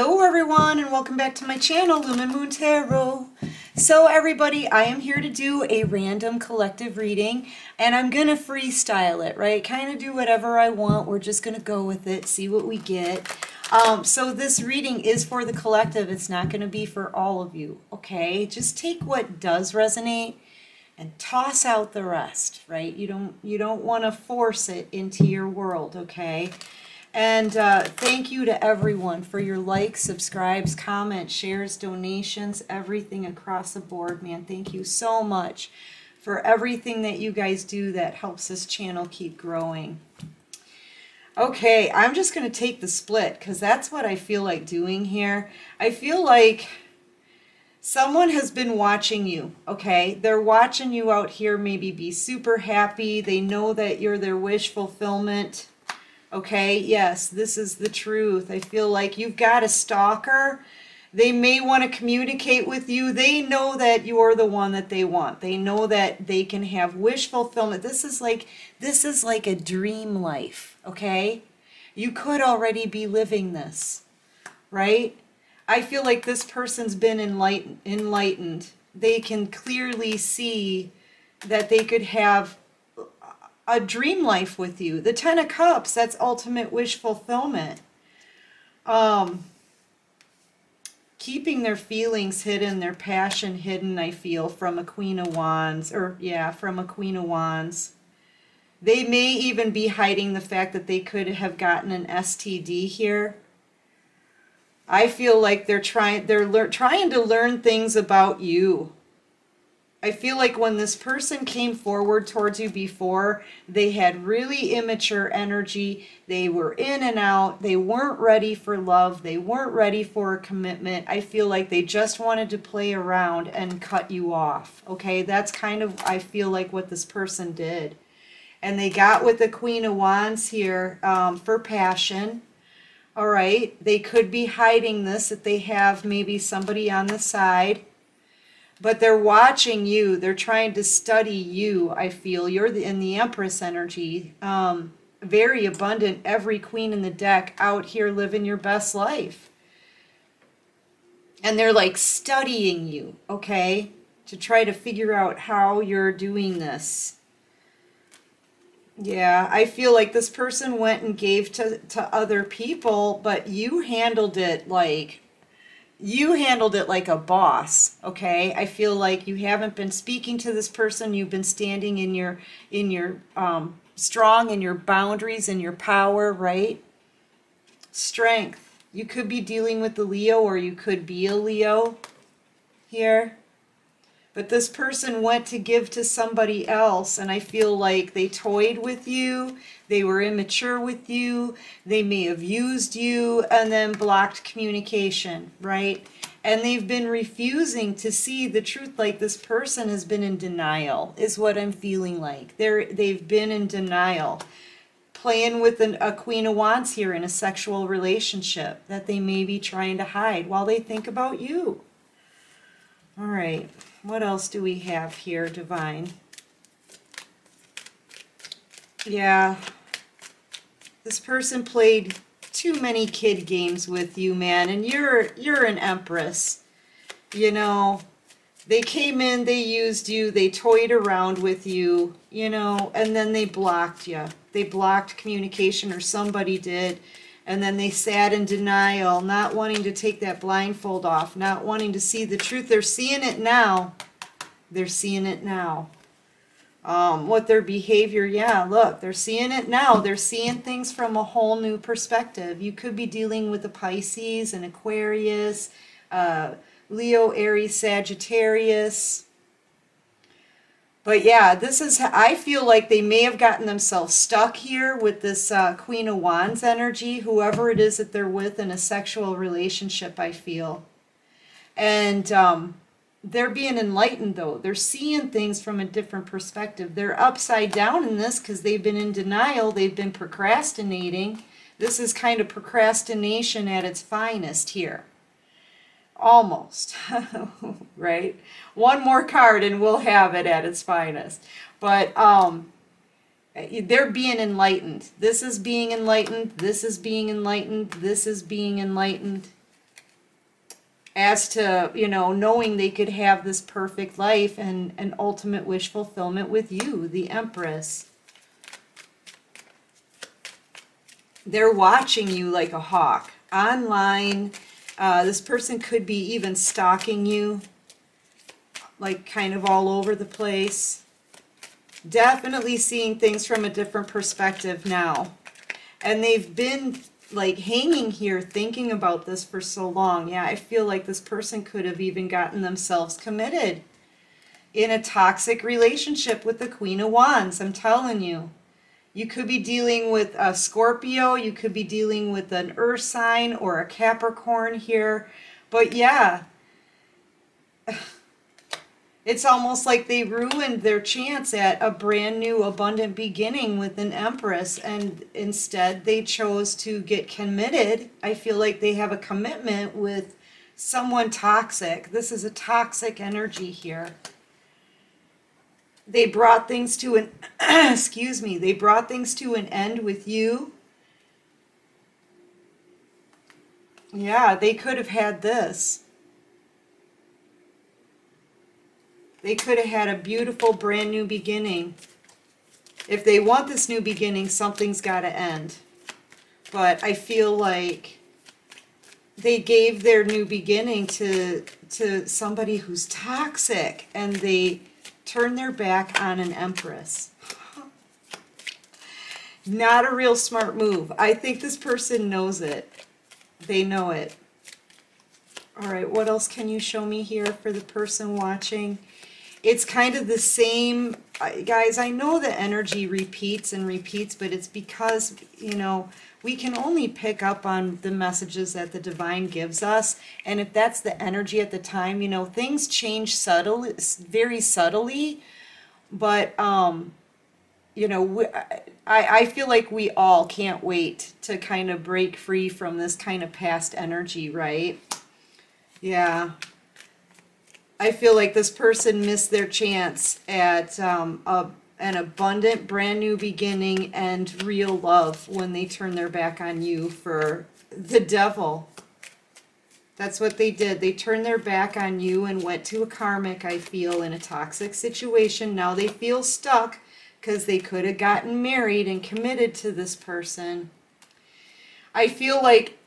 Hello everyone and welcome back to my channel Lumen Moon Tarot. So everybody, I am here to do a random collective reading and I'm gonna freestyle it, right? Kind of do whatever I want. We're just gonna go with it, see what we get. Um, so this reading is for the collective. It's not gonna be for all of you, okay? Just take what does resonate and toss out the rest, right? You don't you don't want to force it into your world, okay? And uh, thank you to everyone for your likes, subscribes, comments, shares, donations, everything across the board, man. Thank you so much for everything that you guys do that helps this channel keep growing. Okay, I'm just going to take the split because that's what I feel like doing here. I feel like someone has been watching you, okay? They're watching you out here maybe be super happy. They know that you're their wish fulfillment Okay, yes, this is the truth. I feel like you've got a stalker. They may want to communicate with you. They know that you're the one that they want. They know that they can have wish fulfillment. This is like this is like a dream life, okay? You could already be living this, right? I feel like this person's been enlightened. enlightened. They can clearly see that they could have a dream life with you. The Ten of Cups, that's ultimate wish fulfillment. Um, keeping their feelings hidden, their passion hidden, I feel, from a Queen of Wands, or yeah, from a Queen of Wands. They may even be hiding the fact that they could have gotten an STD here. I feel like they're trying they're trying to learn things about you. I feel like when this person came forward towards you before, they had really immature energy. They were in and out. They weren't ready for love. They weren't ready for a commitment. I feel like they just wanted to play around and cut you off. Okay, that's kind of, I feel like what this person did. And they got with the Queen of Wands here um, for passion. All right, they could be hiding this, that they have maybe somebody on the side but they're watching you. They're trying to study you, I feel. You're in the Empress energy. Um, very abundant, every queen in the deck out here living your best life. And they're like studying you, okay? To try to figure out how you're doing this. Yeah, I feel like this person went and gave to, to other people, but you handled it like you handled it like a boss okay? I feel like you haven't been speaking to this person. You've been standing in your in your um, strong in your boundaries and your power right? Strength. You could be dealing with the leo or you could be a leo here but this person went to give to somebody else and i feel like they toyed with you they were immature with you they may have used you and then blocked communication right? And they've been refusing to see the truth like this person has been in denial is what i'm feeling like. They're they've been in denial. Playing with an, a queen of wands here in a sexual relationship that they may be trying to hide while they think about you. All right what else do we have here, Divine? Yeah, this person played too many kid games with you, man, and you're you're an empress. You know, they came in, they used you, they toyed around with you, you know, and then they blocked you. They blocked communication, or somebody did and then they sat in denial, not wanting to take that blindfold off, not wanting to see the truth. They're seeing it now. They're seeing it now. Um, what their behavior, yeah, look, they're seeing it now. They're seeing things from a whole new perspective. You could be dealing with a Pisces, an Aquarius, uh, Leo, Aries, Sagittarius, but yeah, this is, I feel like they may have gotten themselves stuck here with this uh, Queen of Wands energy, whoever it is that they're with in a sexual relationship, I feel. And um, they're being enlightened, though. They're seeing things from a different perspective. They're upside down in this because they've been in denial. They've been procrastinating. This is kind of procrastination at its finest here. Almost, right? One more card and we'll have it at its finest. But um, they're being enlightened. This is being enlightened. This is being enlightened. This is being enlightened. as to, you know, knowing they could have this perfect life and an ultimate wish fulfillment with you, the Empress. They're watching you like a hawk online. Uh, this person could be even stalking you, like kind of all over the place. Definitely seeing things from a different perspective now. And they've been like hanging here thinking about this for so long. Yeah, I feel like this person could have even gotten themselves committed in a toxic relationship with the Queen of Wands. I'm telling you. You could be dealing with a Scorpio, you could be dealing with an Earth sign or a Capricorn here. But yeah, it's almost like they ruined their chance at a brand new abundant beginning with an Empress and instead they chose to get committed. I feel like they have a commitment with someone toxic. This is a toxic energy here they brought things to an excuse me they brought things to an end with you. Yeah they could have had this. They could have had a beautiful brand new beginning. If they want this new beginning something's got to end. But i feel like they gave their new beginning to to somebody who's toxic and they turn their back on an empress. Not a real smart move. I think this person knows it. They know it. All right, what else can you show me here for the person watching? It's kind of the same, guys, I know the energy repeats and repeats, but it's because, you know, we can only pick up on the messages that the divine gives us. And if that's the energy at the time you know things change subtly very subtly. But um you know we, I, I feel like we all can't wait to kind of break free from this kind of past energy right? Yeah. I feel like this person missed their chance at um, a an abundant brand new beginning and real love when they turn their back on you for the devil. That's what they did. They turned their back on you and went to a karmic, I feel, in a toxic situation. Now they feel stuck because they could have gotten married and committed to this person. I feel like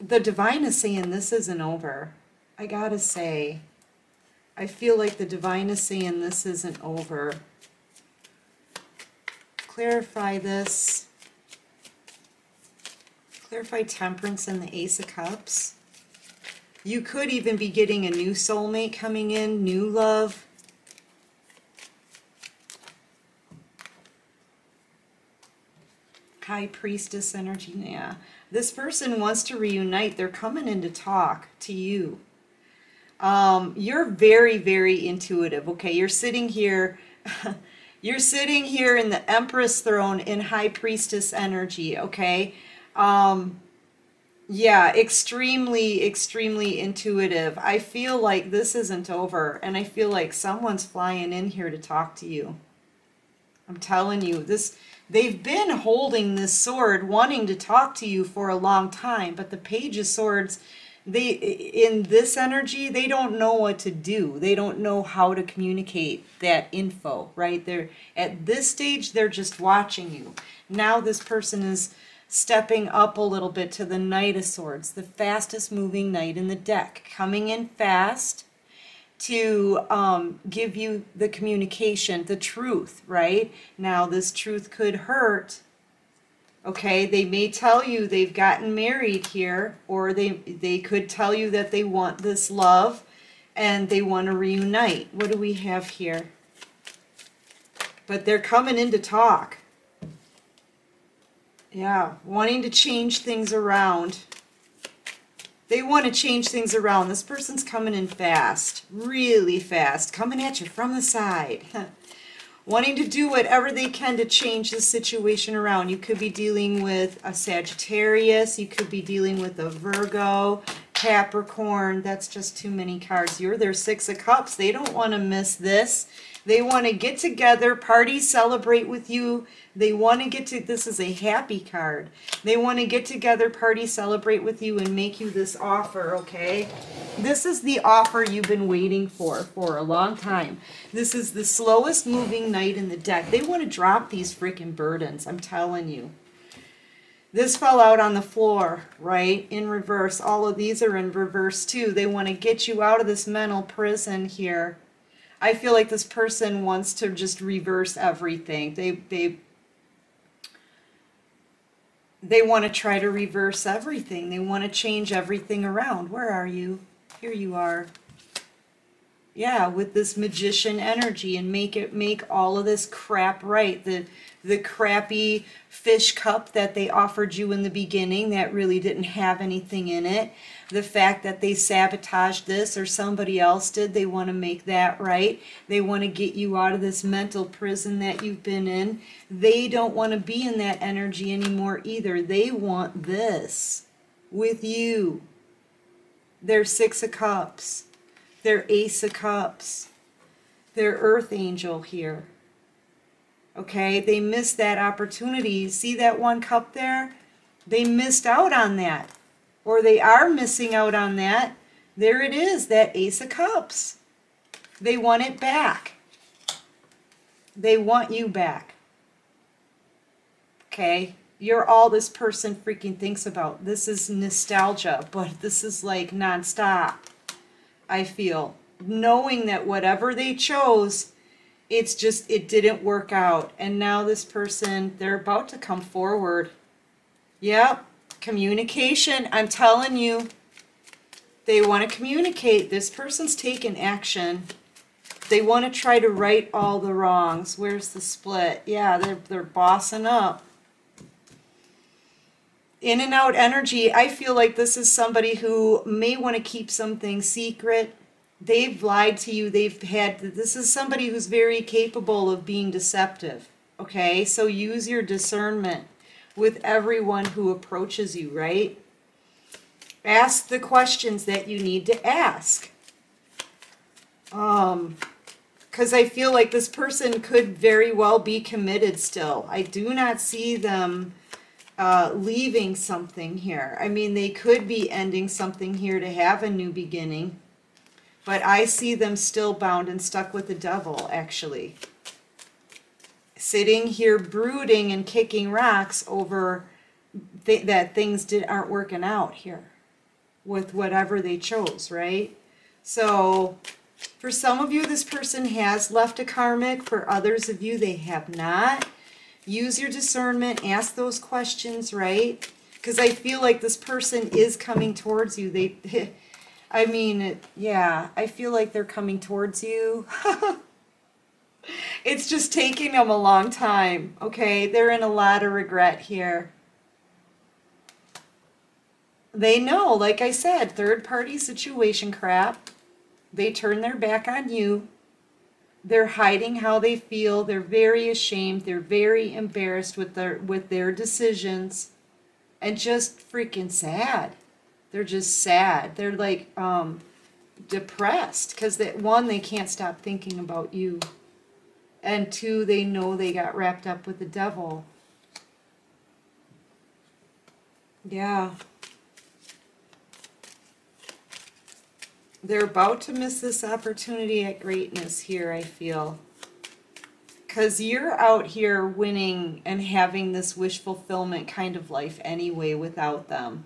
the divine is saying this isn't over. I gotta say, I feel like the divine is saying this isn't over clarify this. Clarify temperance and the ace of cups. You could even be getting a new soulmate coming in, new love. High priestess energy, yeah. This person wants to reunite. They're coming in to talk to you. Um, you're very, very intuitive, okay? You're sitting here You're sitting here in the Empress throne in High Priestess energy, okay? Um, yeah, extremely, extremely intuitive. I feel like this isn't over, and I feel like someone's flying in here to talk to you. I'm telling you, this they've been holding this sword, wanting to talk to you for a long time, but the Page of Swords they in this energy they don't know what to do. They don't know how to communicate that info right? They're at this stage they're just watching you. Now this person is stepping up a little bit to the knight of swords the fastest moving knight in the deck coming in fast to um, give you the communication the truth right? Now this truth could hurt Okay, they may tell you they've gotten married here, or they they could tell you that they want this love and they want to reunite. What do we have here? But they're coming in to talk. Yeah, wanting to change things around. They want to change things around. This person's coming in fast, really fast, coming at you from the side. wanting to do whatever they can to change the situation around. You could be dealing with a Sagittarius, you could be dealing with a Virgo, Capricorn. That's just too many cards. You're their Six of Cups. They don't want to miss this. They want to get together, party, celebrate with you. They want to get to, this is a happy card. They want to get together, party, celebrate with you, and make you this offer, okay? This is the offer you've been waiting for for a long time. This is the slowest moving knight in the deck. They want to drop these freaking burdens, I'm telling you. This fell out on the floor, right? In reverse. All of these are in reverse too. They want to get you out of this mental prison here I feel like this person wants to just reverse everything. They they they want to try to reverse everything. They want to change everything around. Where are you? Here you are. Yeah, with this magician energy and make it make all of this crap right. The the crappy fish cup that they offered you in the beginning that really didn't have anything in it. The fact that they sabotaged this or somebody else did, they want to make that right. They want to get you out of this mental prison that you've been in. They don't want to be in that energy anymore either. They want this with you. Their Six of Cups, their Ace of Cups, their Earth Angel here Okay, they missed that opportunity. See that one cup there? They missed out on that. Or they are missing out on that. There it is, that Ace of Cups. They want it back. They want you back. Okay, you're all this person freaking thinks about. This is nostalgia, but this is like nonstop, I feel. Knowing that whatever they chose it's just it didn't work out. And now this person they're about to come forward. Yep communication i'm telling you. They want to communicate this person's taking action. They want to try to right all the wrongs. Where's the split? Yeah they're they're bossing up in and out energy i feel like this is somebody who may want to keep something secret they've lied to you. They've had, this is somebody who's very capable of being deceptive. Okay, so use your discernment with everyone who approaches you, right? Ask the questions that you need to ask. Um, because I feel like this person could very well be committed still. I do not see them uh, leaving something here. I mean, they could be ending something here to have a new beginning. But I see them still bound and stuck with the devil, actually. Sitting here brooding and kicking rocks over th that things did, aren't working out here with whatever they chose, right? So for some of you, this person has left a karmic. For others of you, they have not. Use your discernment. Ask those questions, right? Because I feel like this person is coming towards you. They I mean, yeah, I feel like they're coming towards you. it's just taking them a long time, okay? They're in a lot of regret here. They know, like I said, third party situation crap. They turn their back on you. They're hiding how they feel. They're very ashamed. They're very embarrassed with their with their decisions and just freaking sad they're just sad. They're like um, depressed because that one, they can't stop thinking about you, and two, they know they got wrapped up with the devil. Yeah. They're about to miss this opportunity at greatness here, I feel. Because you're out here winning and having this wish fulfillment kind of life anyway without them.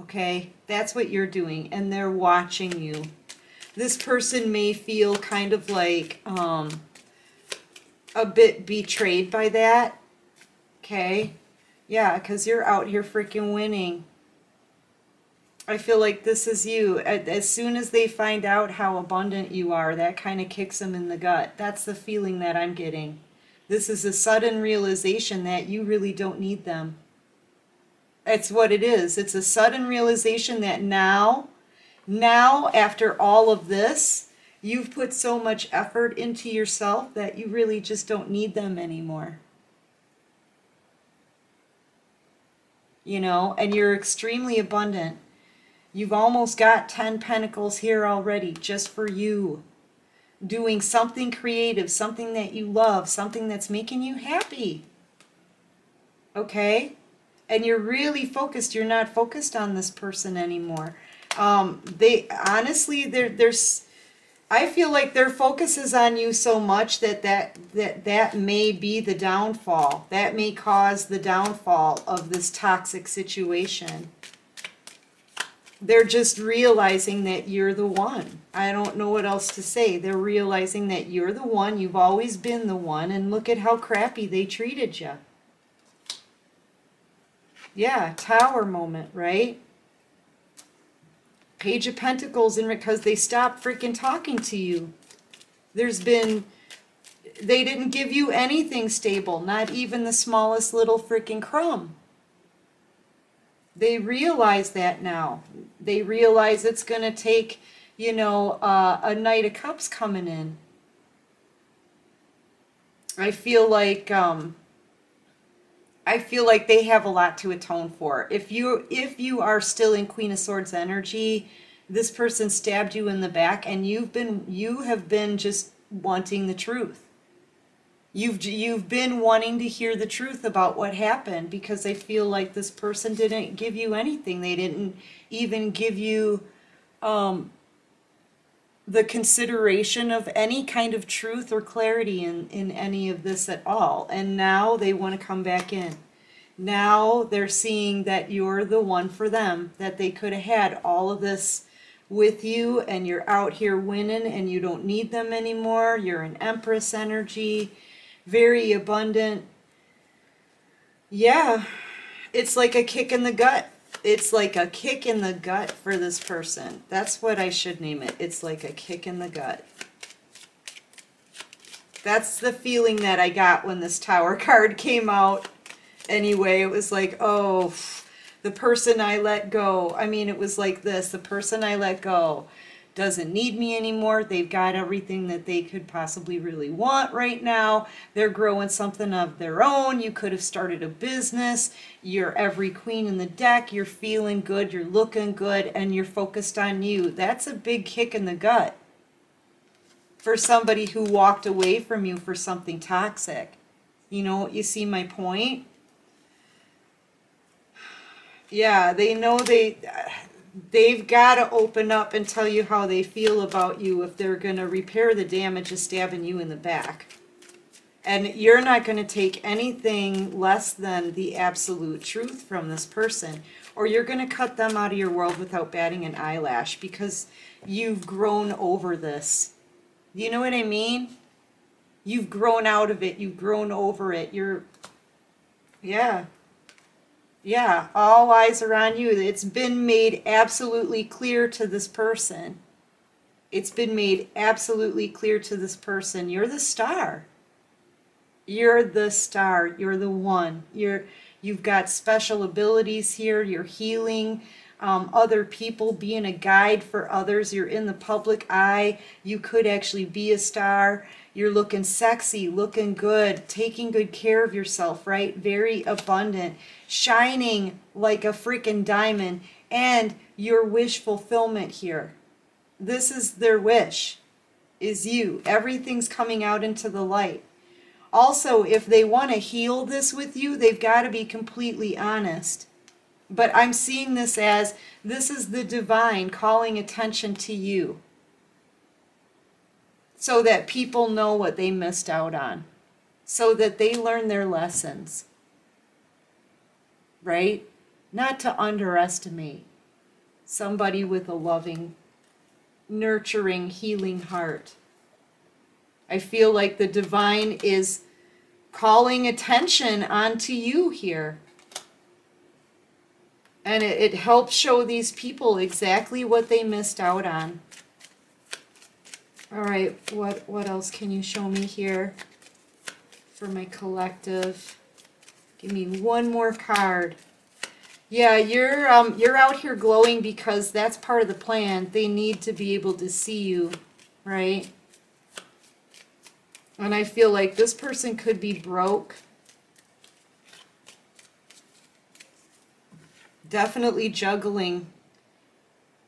Okay, that's what you're doing, and they're watching you. This person may feel kind of like um, a bit betrayed by that. Okay, yeah, because you're out here freaking winning. I feel like this is you. As soon as they find out how abundant you are, that kind of kicks them in the gut. That's the feeling that I'm getting. This is a sudden realization that you really don't need them. It's what it is. It's a sudden realization that now, now after all of this, you've put so much effort into yourself that you really just don't need them anymore. You know, and you're extremely abundant. You've almost got 10 pentacles here already just for you. doing something creative, something that you love, something that's making you happy. Okay? And you're really focused. You're not focused on this person anymore. Um, they honestly, there, there's. I feel like their focus is on you so much that that that that may be the downfall. That may cause the downfall of this toxic situation. They're just realizing that you're the one. I don't know what else to say. They're realizing that you're the one. You've always been the one, and look at how crappy they treated you. Yeah, tower moment, right? Page of Pentacles, and because they stopped freaking talking to you. There's been, they didn't give you anything stable, not even the smallest little freaking crumb. They realize that now. They realize it's going to take, you know, uh, a Knight of Cups coming in. I feel like, um, I feel like they have a lot to atone for. If you if you are still in Queen of Swords energy, this person stabbed you in the back and you've been you have been just wanting the truth. You've you've been wanting to hear the truth about what happened because they feel like this person didn't give you anything. They didn't even give you um, the consideration of any kind of truth or clarity in, in any of this at all. And now they want to come back in. Now they're seeing that you're the one for them, that they could have had all of this with you and you're out here winning and you don't need them anymore. You're an Empress energy, very abundant. Yeah, it's like a kick in the gut it's like a kick in the gut for this person. That's what I should name it. It's like a kick in the gut. That's the feeling that I got when this tower card came out. Anyway, it was like, oh, the person I let go. I mean, it was like this, the person I let go doesn't need me anymore. They've got everything that they could possibly really want right now. They're growing something of their own. You could have started a business. You're every queen in the deck. You're feeling good. You're looking good and you're focused on you. That's a big kick in the gut for somebody who walked away from you for something toxic. You know, you see my point? Yeah, they know they they've got to open up and tell you how they feel about you if they're going to repair the damage of stabbing you in the back. And you're not going to take anything less than the absolute truth from this person, or you're going to cut them out of your world without batting an eyelash because you've grown over this. You know what I mean? You've grown out of it. You've grown over it. You're, yeah. Yeah, all eyes are on you. It's been made absolutely clear to this person. It's been made absolutely clear to this person. You're the star. You're the star. You're the one. You're you've got special abilities here. You're healing um, other people, being a guide for others. You're in the public eye. You could actually be a star. You're looking sexy, looking good, taking good care of yourself, right? Very abundant, shining like a freaking diamond, and your wish fulfillment here. This is their wish, is you. Everything's coming out into the light. Also, if they want to heal this with you, they've got to be completely honest. But I'm seeing this as this is the divine calling attention to you so that people know what they missed out on, so that they learn their lessons. Right? Not to underestimate somebody with a loving, nurturing, healing heart. I feel like the divine is calling attention onto you here. And it, it helps show these people exactly what they missed out on. All right, what, what else can you show me here for my collective? Give me one more card. Yeah, you're um you're out here glowing because that's part of the plan. They need to be able to see you, right? And I feel like this person could be broke. Definitely juggling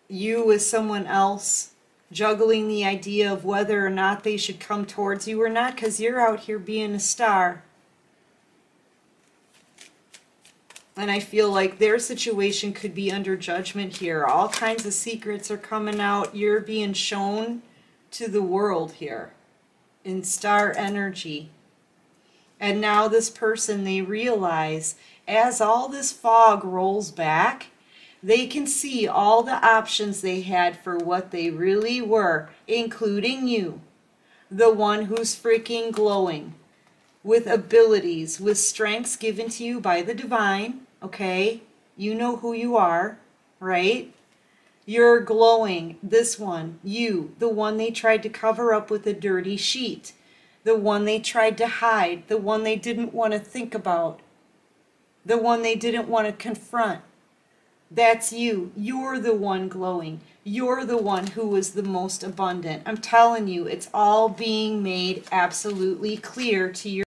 you with someone else juggling the idea of whether or not they should come towards you or not because you're out here being a star. And I feel like their situation could be under judgment here. All kinds of secrets are coming out. You're being shown to the world here in star energy. And now this person, they realize as all this fog rolls back, they can see all the options they had for what they really were, including you, the one who's freaking glowing with abilities, with strengths given to you by the divine, okay? You know who you are, right? You're glowing. This one, you, the one they tried to cover up with a dirty sheet, the one they tried to hide, the one they didn't want to think about, the one they didn't want to confront. That's you. You're the one glowing. You're the one who was the most abundant. I'm telling you, it's all being made absolutely clear to your